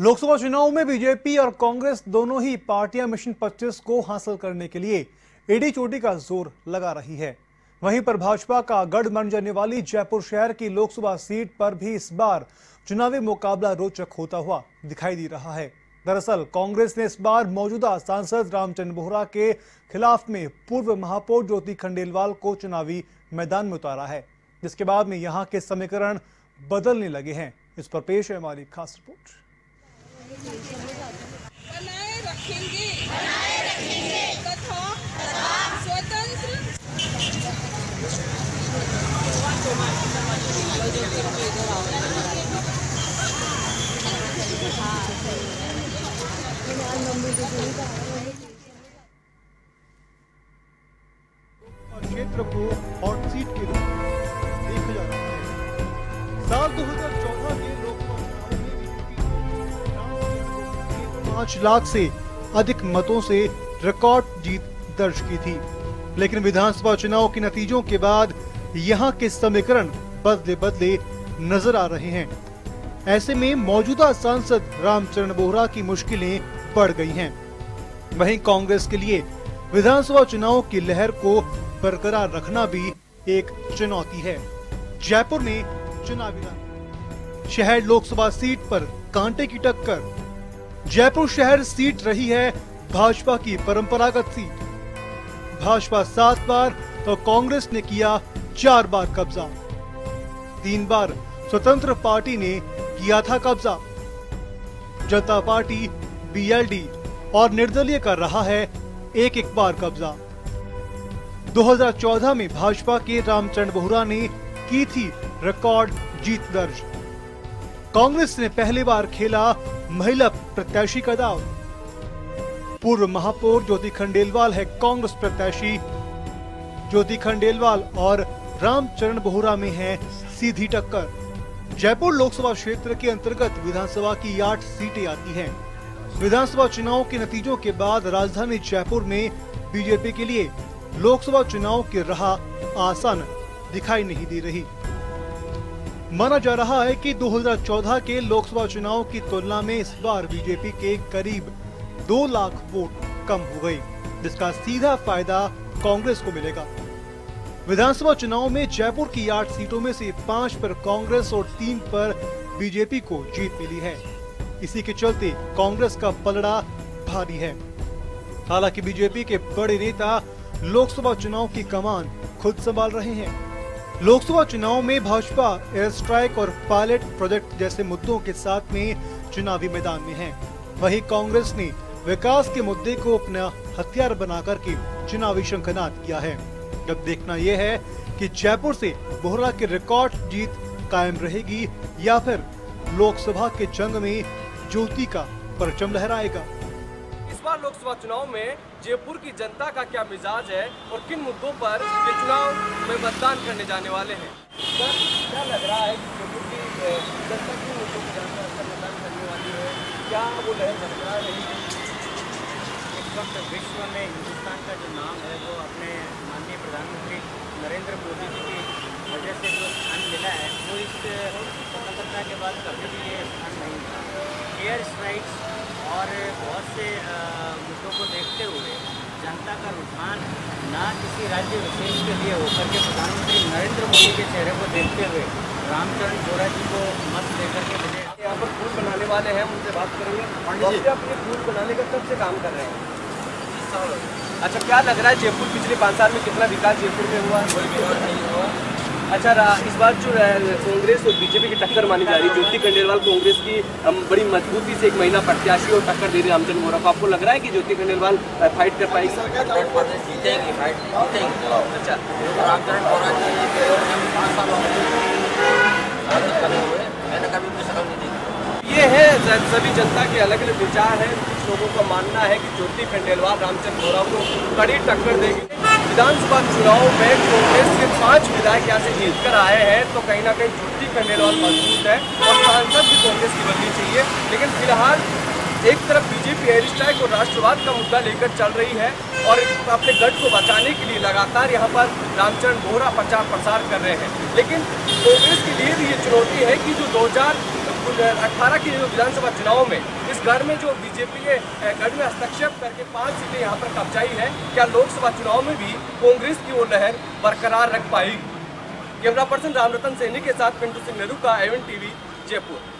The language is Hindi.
लोकसभा चुनाव में बीजेपी और कांग्रेस दोनों ही पार्टियाँ मिशन 25 को हासिल करने के लिए एडी चोटी का ज़ोर लगा रही है। वहीं पर भाजपा का गढ़ बन जाने वाली जयपुर शहर की लोकसभा सीट पर भी इस बार चुनावी मुकाबला रोचक होता हुआ दिखाई दे रहा है। दरअसल, कांग्रेस ने इस बार मौजूदा सांसद रामचंद्र बोहरा के खिलाफ में पूर्व महापौर ज्योति खंडेलवाल को चुनावी मैदान में उतारा है, जिसके बाद में यहाँ के समीकरण बदलने लगे हैं। इस पर पेश है हमारी खास रिपोर्ट। बनाए रखेंगे। बनाए रखेंगे तथा स्वतंत्र क्षेत्र को पाँच लाख से अधिक मतों से रिकॉर्ड जीत दर्ज की थी। लेकिन विधानसभा चुनाव के नतीजों के बाद यहाँ के समीकरण बदले बदले नज़र आ रहे हैं। ऐसे में मौजूदा सांसद रामचरण बोहरा की मुश्किलें बढ़ गई हैं। वहीं कांग्रेस के लिए विधानसभा चुनाव की लहर को बरकरार रखना भी एक चुनौती है। जयपुर में चुनावी शहर लोकसभा सीट पर कांटे की टक्कर जयपुर शहर सीट रही है भाजपा की परंपरागत सीट। भाजपा सात बार तो कांग्रेस ने किया चार बार कब्जा। तीन बार स्वतंत्र पार्टी ने किया था कब्जा। जनता पार्टी बीएलडी और निर्दलीय कर रहा है एक एक बार कब्जा। 2014 में भाजपा के रामचंद्र बोहरा ने की थी रिकॉर्ड जीत दर्ज। कांग्रेस ने पहली बार खेला महिला प्रत्याशी का दाव। पूर्व महापौर ज्योति खंडेलवाल है कांग्रेस प्रत्याशी। ज्योति खंडेलवाल और रामचरण बोहरा में है सीधी टक्कर। जयपुर लोकसभा क्षेत्र के अंतर्गत विधानसभा की आठ सीटें आती हैं। विधानसभा चुनाव के नतीजों के बाद राजधानी जयपुर में बीजेपी के लिए लोकसभा चुनाव की राह आसान दिखाई नहीं दे रही। माना जा रहा है कि 2014 के लोकसभा चुनाव की तुलना में इस बार बीजेपी के करीब दो लाख वोट कम हो गए, जिसका सीधा फ़ायदा कांग्रेस को मिलेगा। विधानसभा चुनाव में जयपुर की आठ सीटों में से पाँच पर कांग्रेस और तीन पर बीजेपी को जीत मिली है। इसी के चलते कांग्रेस का पलड़ा भारी है। हालाँकि बीजेपी के बड़े नेता लोकसभा चुनाव की कमान खुद संभाल रहे हैं। लोकसभा चुनाव में भाजपा एयर स्ट्राइक और पायलट प्रोजेक्ट जैसे मुद्दों के साथ में चुनावी मैदान में है। वहीं कांग्रेस ने विकास के मुद्दे को अपना हथियार बनाकर के चुनावी शंखनाद किया है। जब देखना यह है कि जयपुर से बोहरा की रिकॉर्ड जीत कायम रहेगी या फिर लोकसभा के जंग में ज्योति का परचम लहराएगा। बार लोकसभा चुनाव में जयपुर की जनता का क्या मिजाज है और किन मुद्दों पर ये चुनाव में मतदान करने जाने वाले हैं? सर, क्या लग रहा है कि जयपुर की जनता किन मुद्दों पर मतदान करने वाली है? क्या वो लहर बरकरार रहेगी इस वक्त विश्व में हिंदुस्तान का जो नाम है, वो अपने माननीय प्रधानमंत्री नरेंद्र मोदी जी की वजह से जो स्थान मिला है, वो इस स्वतंत्रता के बाद कभी भी ये स्थान नहीं था एयर स्ट्राइक्स और बहुत से मुद्दों को देखते हुए जनता का रुझान ना किसी राज्य विशेष के लिए होकर के प्रधानमंत्री नरेंद्र मोदी के चेहरे को देखते हुए रामचरण बोरा जी को मत देकर के मुझे यहाँ पर फूल बनाने वाले हैं उनसे बात करेंगे। पंडित जी। अपने फूल बनाने का कब से काम कर रहे हैं? अच्छा क्या लग रहा है जयपुर पिछले पाँच साल में कितना विकास जयपुर में हुआ? कोई विकास नहीं हुआ। अच्छा इस बार जो कांग्रेस और बीजेपी की टक्कर मानी जा रही है। ज्योति खंडेलवाल कांग्रेस की बड़ी मजबूती से एक महीना प्रत्याशी और टक्कर दे रही है रामचंद्र मोहरा को। आपको लग रहा है कि ज्योति खंडेलवाल फाइट कर पाएगी? अच्छा। ये है सभी जनता के अलग अलग विचार है। कुछ लोगों का मानना है कि ज्योति खंडेलवाल, रामचंद्र बोरा को कड़ी टक्कर देगी। विधानसभा चुनाव में कांग्रेस के पाँच विधायक यहाँ से जीत कर आए हैं तो कहीं ना कहीं ज्योति खंडेलवाल मज़बूत है, और सांसद भी कांग्रेस की बननी चाहिए। लेकिन फ़िलहाल एक तरफ़ बीजेपी एयर स्ट्राइक और राष्ट्रवाद का मुद्दा लेकर चल रही है, और अपने गढ़ को बचाने के लिए लगातार यहाँ पर रामचरण बोहरा प्रचार प्रसार कर रहे हैं। लेकिन कांग्रेस के लिए भी ये चुनौती है कि जो 2000 अट्ठारह के जो विधानसभा चुनाव में इस घर में जो बीजेपी के गढ़ में हस्तक्षेप करके पाँच सीटें यहाँ पर कब्जाई है, क्या लोकसभा चुनाव में भी कांग्रेस की वो लहर बरकरार रख पाएगी कैमरा पर्सन रामरतन सैनी के साथ पिंटू सिंह नेहरू का एवन टीवी, जयपुर।